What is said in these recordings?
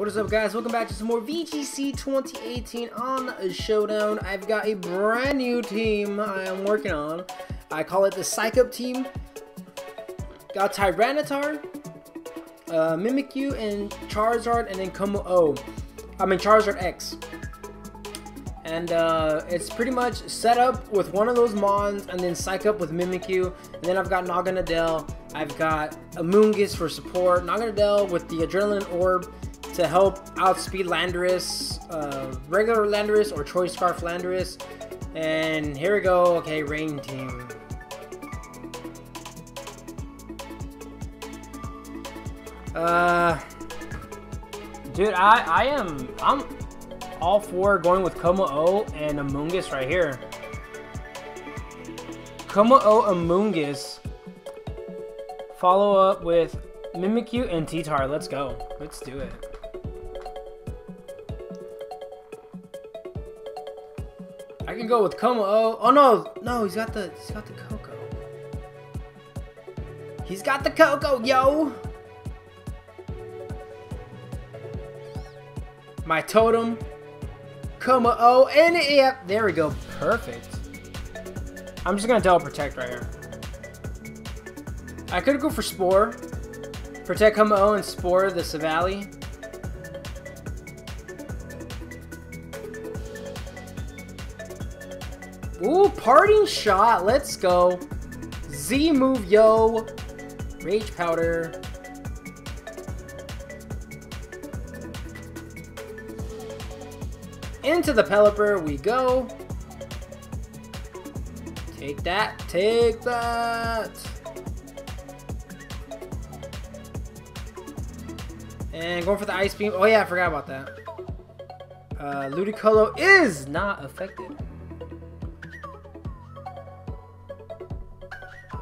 What is up guys, welcome back to some more VGC 2018 on Showdown. I've got a brand new team I am working on. I call it the Psych Up team. Got Tyranitar, uh, Mimikyu, and Charizard, and then Kommo-o. I mean Charizard X. And uh, it's pretty much set up with one of those Mons, and then Psych Up with Mimikyu. And then I've got Naganadel, I've got Amoonguss for support, Naganadel with the Adrenaline Orb, to help outspeed Landorus, uh, regular Landorus or Choice Scarf Landorus. And here we go. Okay, Rain Team. Uh, dude, I I am I'm all for going with Kommo-o and Amoonguss right here. Kommo-o Amoonguss. Follow up with Mimikyu and T-Tar. Let's go. Let's do it. Can go with Kommo-o. Oh, oh no, no, he's got the he's got the Koko. He's got the Koko, yo. My totem, Kommo-o, oh, and yep, there we go, perfect. I'm just gonna double protect right here. I could go for Spore, protect Kommo-o and Spore the Savali. Ooh, parting shot. Let's go. Z move, yo. Rage powder. Into the Pelipper we go. Take that. Take that. And going for the Ice Beam. Oh yeah, I forgot about that. Uh, Ludicolo is not affected.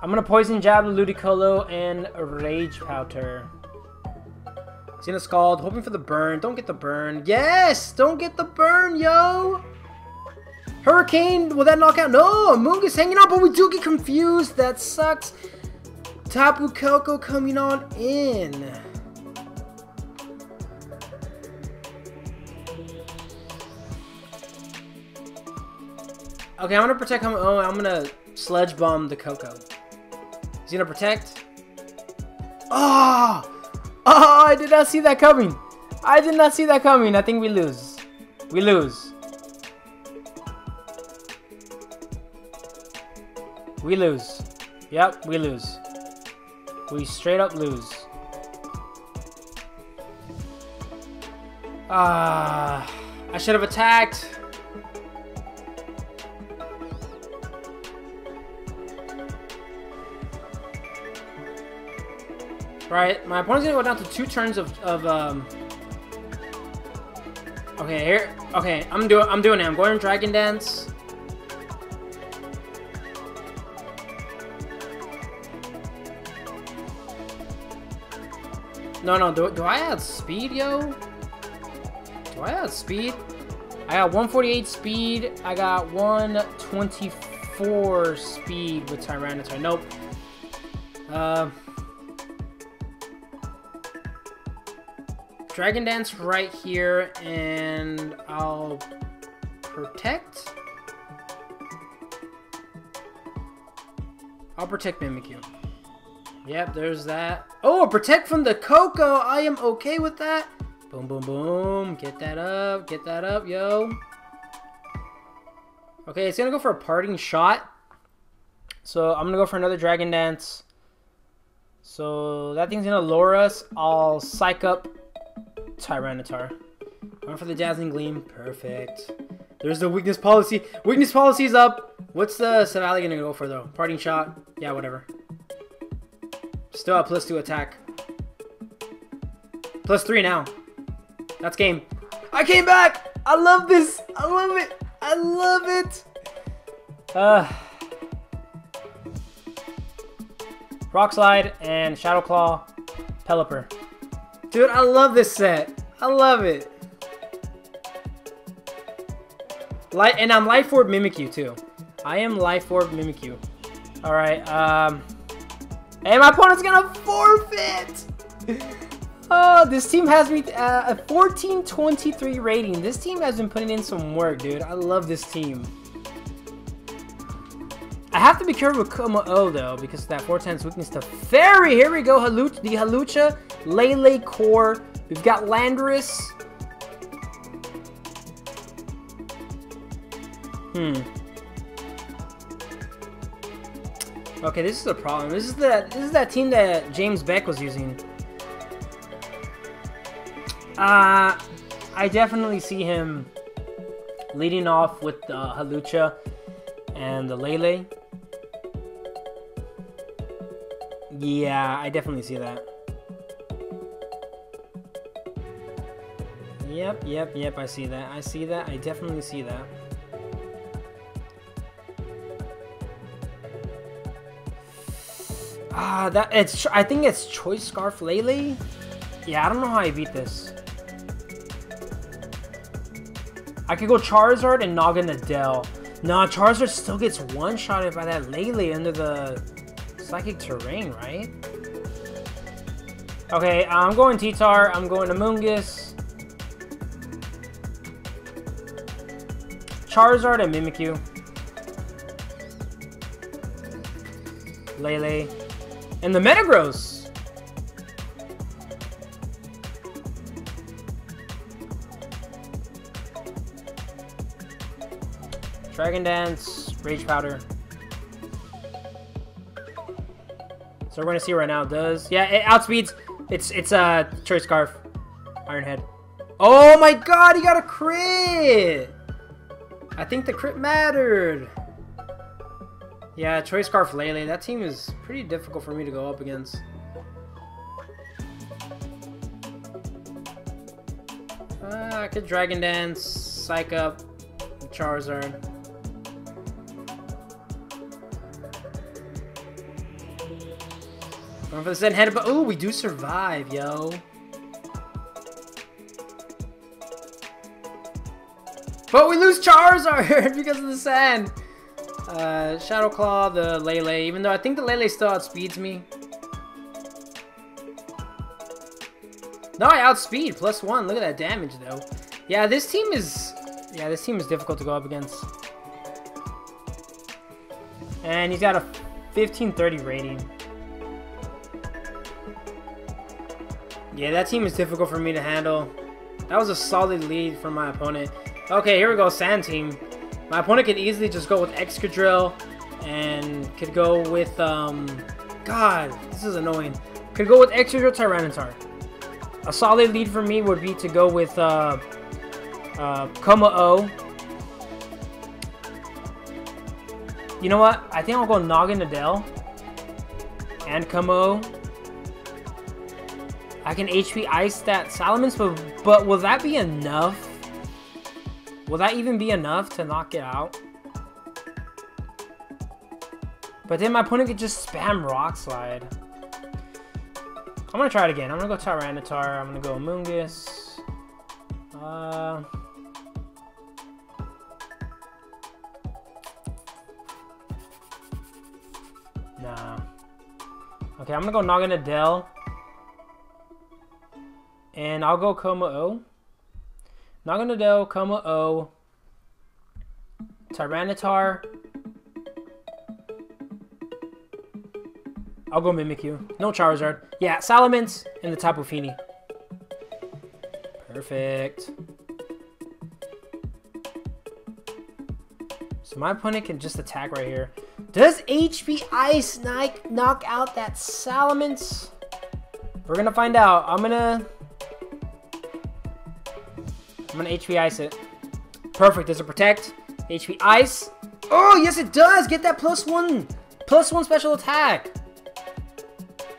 I'm gonna Poison Jab Ludicolo and Rage Powder. Xena Scald, hoping for the burn. Don't get the burn. Yes! Don't get the burn, yo! Hurricane, will that knock out? No! Amoonguss hanging on, but we do get confused. That sucks. Tapu Koko coming on in. Okay, I'm gonna protect him. Oh, I'm gonna Sludge Bomb the Koko. He's gonna protect. Oh! Oh, I did not see that coming. I did not see that coming. I think we lose. We lose. We lose. Yep, we lose. We straight up lose. Ah, I should have attacked. Right, my opponent's gonna go down to two turns of, of um. Okay, here. Okay, I'm doing. I'm doing it. I'm going Dragon Dance. No, no. Do, do I add speed, yo? Do I add speed? I got 148 speed. I got 124 speed with Tyranitar. Nope. Uh. Dragon Dance right here, and I'll protect. I'll protect Mimikyu. Yep, there's that. Oh, protect from the Koko. I am okay with that. Boom, boom, boom. Get that up. Get that up, yo. Okay, it's gonna go for a parting shot. So I'm gonna go for another Dragon Dance. So that thing's gonna lure us. I'll psych up Tyranitar. Going for the Dazzling Gleam. Perfect. There's the weakness policy. Weakness policy is up. What's the Savali gonna go for though? Parting shot? Yeah, whatever. Still a plus two attack. Plus three now. That's game. I came back! I love this! I love it! I love it! Uh, Rock Slide and Shadow Claw, Pelipper. Dude, I love this set. I love it. Light and I'm Life Orb Mimikyu too. I am Life Orb Mimikyu. Alright, um... And my opponent's gonna forfeit! Oh, this team has me uh, a 1423 rating. This team has been putting in some work, dude. I love this team. I have to be careful with Kommo-o though, because that 410's weakness to Fairy. Here we go, Haluch the Hawlucha, Lele Core. We've got Landorus. Hmm. Okay, this is a problem. This is that this is that team that James Beck was using. Uh, I definitely see him leading off with the Hawlucha and the Lele. Yeah, I definitely see that. Yep, yep, yep, I see that. I see that. I definitely see that. Ah, that it's. I think it's Choice Scarf Lele. Yeah, I don't know how I beat this. I could go Charizard and Naganadel. Nah, Charizard still gets one-shotted by that Lele under the Psychic Terrain, right? Okay, I'm going T-Tar. I'm going Amoonguss. Charizard and Mimikyu. Lele. And the Metagross! Dragon Dance, Rage Powder. So we're gonna see right now does. Yeah, it outspeeds. It's it's a uh, Choice Scarf. Iron Head. Oh my god, he got a crit! I think the crit mattered. Yeah, Choice Scarf Lele. That team is pretty difficult for me to go up against. Uh, I could Dragon Dance, Psych Up, Charizard. Going for the Zen head, but ooh, we do survive, yo. But we lose Charizard because of the sand. Uh, Shadow Claw, the Lele, even though I think the Lele still outspeeds me. No, I outspeed, plus one. Look at that damage, though. Yeah, this team is... Yeah, this team is difficult to go up against. And he's got a 1530 rating. Yeah, that team is difficult for me to handle. That was a solid lead from my opponent. Okay, here we go, Sand Team. My opponent could easily just go with Excadrill and could go with, um... God, this is annoying. Could go with Excadrill Tyranitar. A solid lead for me would be to go with, uh... Uh, Kommo-o. You know what? I think I'll go Naganadel. And Kommo-o. I can HP Ice that Salamence, but, but will that be enough? Will that even be enough to knock it out? But then my opponent could just spam Rock Slide. I'm gonna try it again. I'm gonna go Tyranitar. I'm gonna go Amoonguss. Uh... Nah. Okay, I'm gonna go Naganadel. And I'll go Kommo-o. Naganadel, Kommo-o. Tyranitar. I'll go Mimikyu. No Charizard. Yeah, Salamence and the Tapu Fini. Perfect. So my opponent can just attack right here. Does HP Ice knock out that Salamence? We're gonna find out. I'm gonna I'm gonna HP Ice it. Perfect. Does it protect? HP Ice. Oh, yes it does! Get that plus one! Plus one special attack!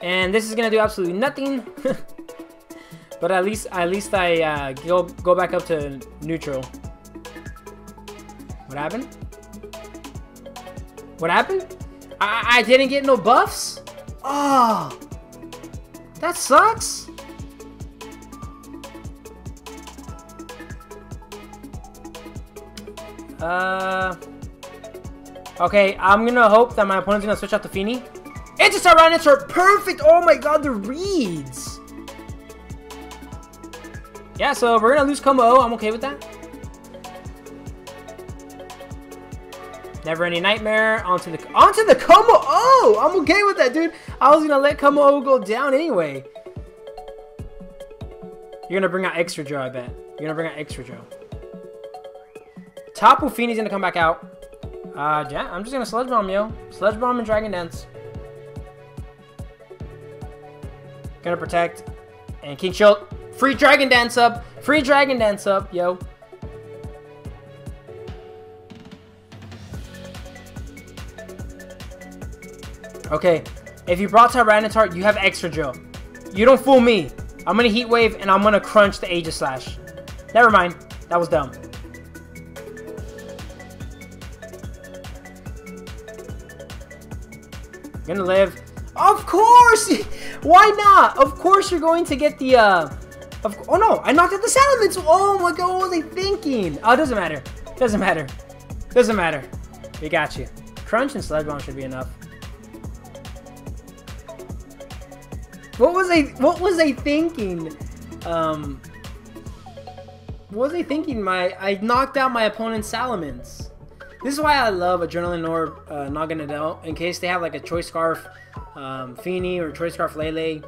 And this is gonna do absolutely nothing. but at least at least I uh, go, go back up to neutral. What happened? What happened? I, I didn't get no buffs? Oh! That sucks! Uh. Okay, I'm gonna hope that my opponent's gonna switch out the Fini. It's a Tyranitar! Perfect! Oh my god, the reads! Yeah, so we're gonna lose Como. I'm okay with that. Never any nightmare. Onto the onto the Como. Oh, I'm okay with that, dude. I was gonna let Como go down anyway. You're gonna bring out Excadrill, I bet. You're gonna bring out Excadrill. Tapu Fini's gonna come back out. Uh, yeah, I'm just gonna Sludge Bomb, yo. Sludge Bomb and Dragon Dance. Gonna protect. And King Shield. Free Dragon Dance up. Free Dragon Dance up, yo. Okay, if you brought Tyranitar, you have Excadrill. You don't fool me. I'm gonna Heat Wave and I'm gonna crunch the Aegislash. Never mind. That was dumb. Gonna live. Of course! Why not? Of course you're going to get the, uh... Of, oh no, I knocked out the Salamence! Oh my god, what was I thinking? Oh, it doesn't matter. Doesn't matter. Doesn't matter. We got you. Crunch and Sludge Bomb should be enough. What was I, what was I thinking? Um... What was I thinking? My I knocked out my opponent's Salamence. This is why I love Adrenaline Orb uh, Naganadel, in case they have like a Choice Scarf um, Fini or Choice Scarf Lele.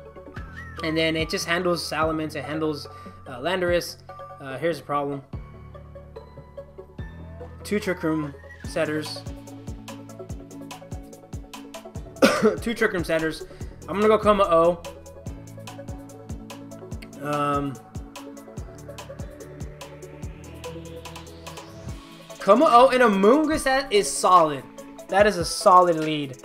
And then it just handles Salamence, it handles uh, Landorus. Uh, here's the problem. Two Trick Room setters. Two Trick Room setters. I'm gonna go Kommo-o. Um, Kommo-o and a Amoonguss, that is solid. That is a solid lead.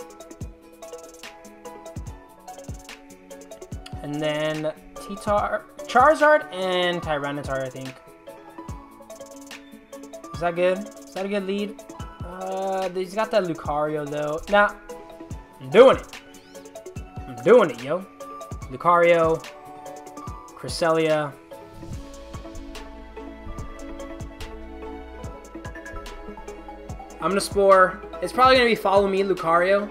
And then T-Tar, Charizard and Tyranitar, I think. Is that good? Is that a good lead? Uh, he's got that Lucario though. Nah, I'm doing it. I'm doing it, yo. Lucario, Cresselia. I'm gonna Spore. It's probably gonna be Follow Me Lucario.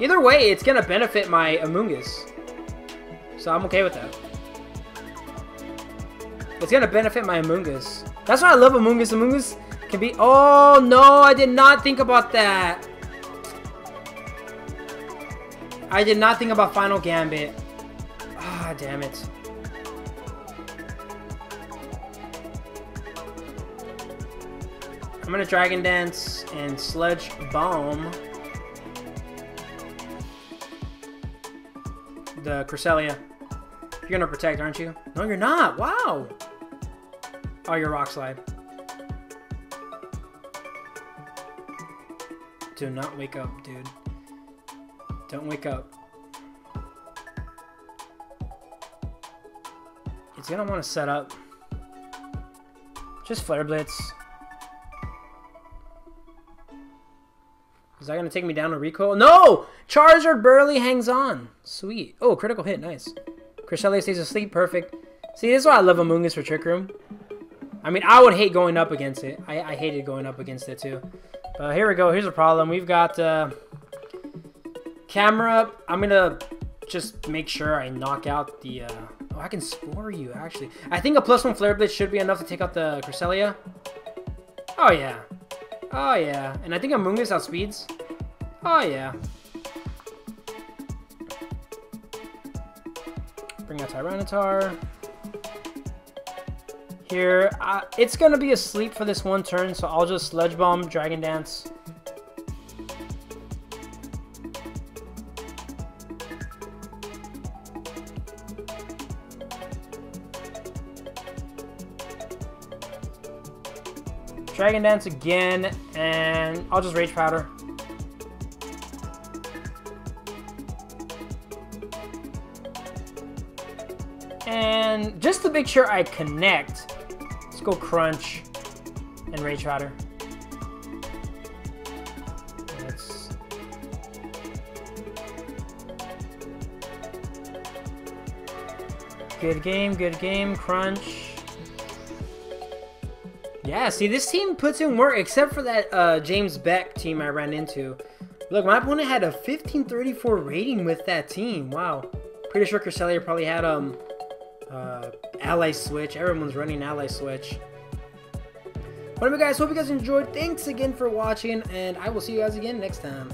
Either way, it's gonna benefit my Amoonguss. So I'm okay with that. It's gonna benefit my Amoonguss. That's why I love Amoonguss. Amoonguss can be... Oh, no, I did not think about that. I did not think about Final Gambit. Ah, damn it. I'm gonna Dragon Dance and Sludge Bomb. The Cresselia. You're gonna protect, aren't you? No, you're not. Wow. Oh, you're Rock Slide. Do not wake up, dude. Don't wake up. It's gonna want to set up. Just Flare Blitz. Is that going to take me down to recoil? No! Charizard barely hangs on. Sweet. Oh, critical hit. Nice. Cresselia stays asleep. Perfect. See, this is why I love Amoonguss for Trick Room. I mean, I would hate going up against it. I, I hated going up against it, too. But here we go. Here's a problem. We've got uh, camera. I'm going to just make sure I knock out the... Uh, oh, I can Spore you, actually. I think a plus one Flare Blitz should be enough to take out the Cresselia. Oh, yeah. Oh, yeah. And I think Amoonguss outspeeds. Oh, yeah. Bring out Tyranitar. Here, uh, it's going to be asleep for this one turn, so I'll just Sludge Bomb, Dragon Dance. Dragon Dance again, and I'll just Rage Powder. And just to make sure I connect, let's go Crunch and Rage Powder. Good game, good game, Crunch. Yeah, see, this team puts in work, except for that uh, James Beck team I ran into. Look, my opponent had a 1534 rating with that team. Wow. Pretty sure Cresselia probably had um uh, ally switch. Everyone's running ally switch. Anyway guys, hope you guys enjoyed. Thanks again for watching, and I will see you guys again next time.